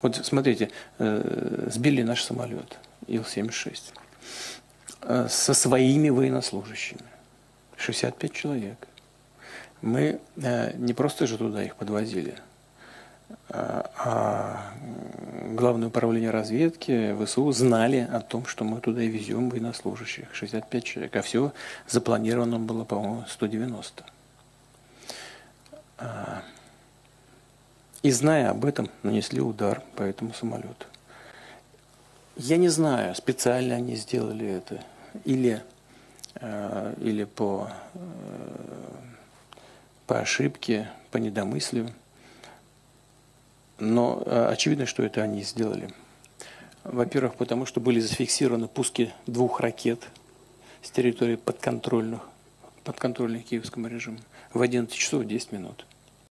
Вот смотрите, э, сбили наш самолет Ил-76 э, со своими военнослужащими. 65 человек. Мы э, не просто же туда их подвозили, а Главное управление разведки ВСУ знали о том, что мы туда и везем военнослужащих. 65 человек. А все запланировано было, по-моему, 190. И зная об этом, нанесли удар по этому самолету. Я не знаю, специально они сделали это или, э, или по, э, по ошибке, по недомыслию. Но э, очевидно, что это они сделали. Во-первых, потому что были зафиксированы пуски двух ракет с территории подконтрольных, подконтрольных киевскому режиму в 11 часов 10 минут.